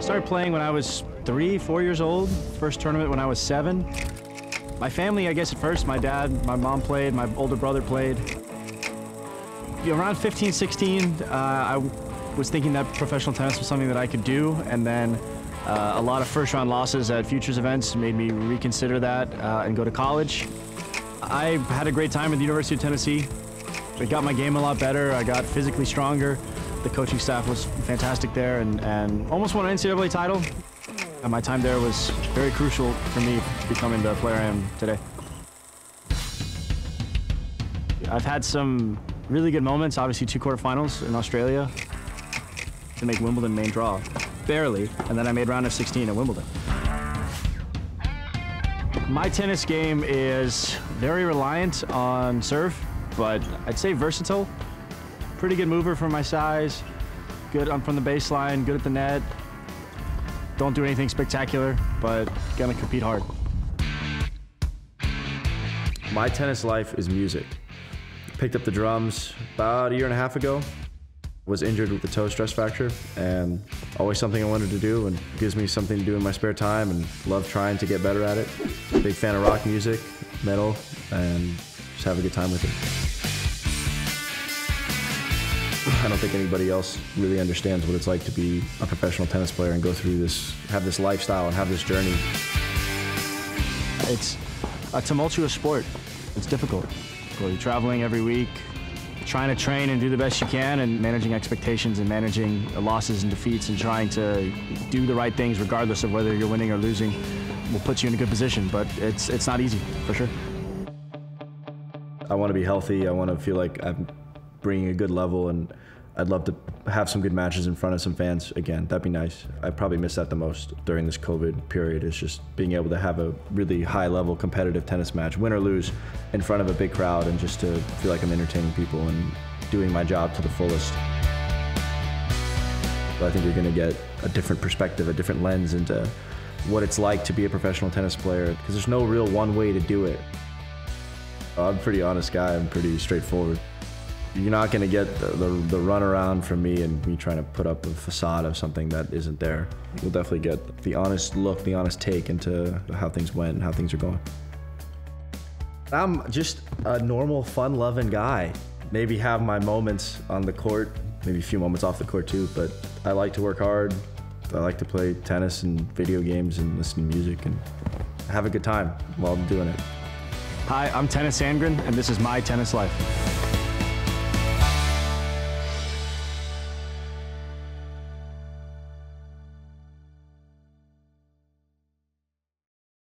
started playing when I was three, four years old. First tournament when I was seven. My family, I guess at first, my dad, my mom played, my older brother played. You know, around 15, 16, uh, I was thinking that professional tennis was something that I could do, and then uh, a lot of first round losses at futures events made me reconsider that uh, and go to college. I had a great time at the University of Tennessee. It got my game a lot better. I got physically stronger. The coaching staff was fantastic there and, and almost won an NCAA title. And my time there was very crucial for me becoming the player I am today. I've had some really good moments, obviously two quarterfinals in Australia to make Wimbledon main draw, barely, and then I made round of 16 at Wimbledon. My tennis game is very reliant on serve, but I'd say versatile. Pretty good mover for my size, good I'm from the baseline, good at the net. Don't do anything spectacular, but gonna compete hard. My tennis life is music. Picked up the drums about a year and a half ago. Was injured with the toe stress fracture and always something I wanted to do and gives me something to do in my spare time and love trying to get better at it. Big fan of rock music, metal, and just have a good time with it. I don't think anybody else really understands what it's like to be a professional tennis player and go through this, have this lifestyle and have this journey. It's a tumultuous sport. It's difficult. You're traveling every week, trying to train and do the best you can and managing expectations and managing losses and defeats and trying to do the right things regardless of whether you're winning or losing will put you in a good position, but it's, it's not easy, for sure. I want to be healthy. I want to feel like I'm bringing a good level and I'd love to have some good matches in front of some fans again. That'd be nice. I probably miss that the most during this COVID period is just being able to have a really high level competitive tennis match, win or lose, in front of a big crowd and just to feel like I'm entertaining people and doing my job to the fullest. I think you're going to get a different perspective, a different lens into what it's like to be a professional tennis player because there's no real one way to do it. I'm a pretty honest guy. I'm pretty straightforward. You're not going to get the, the, the run around from me and me trying to put up a facade of something that isn't there. You'll definitely get the honest look, the honest take into how things went and how things are going. I'm just a normal, fun-loving guy. Maybe have my moments on the court, maybe a few moments off the court too, but I like to work hard. I like to play tennis and video games and listen to music and have a good time while I'm doing it. Hi, I'm Tennys Sandgren, and this is my tennis life.